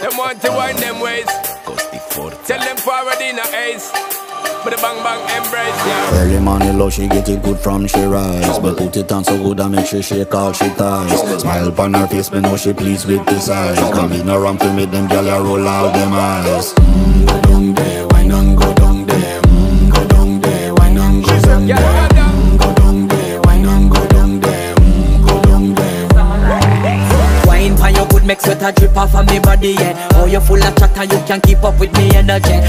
Them want to wind them ways. Tell them forward in a ace. But the bang bang embrace, yeah. Early money low, she get it good from she rise But put it on so good I make she shake all she ties Smile upon her face, me know she pleased with this eyes Come in around to make them gyal roll out them eyes mm, make sweat a drip off of me body, yeah. Oh, you full of chatter, you can't keep up with me energy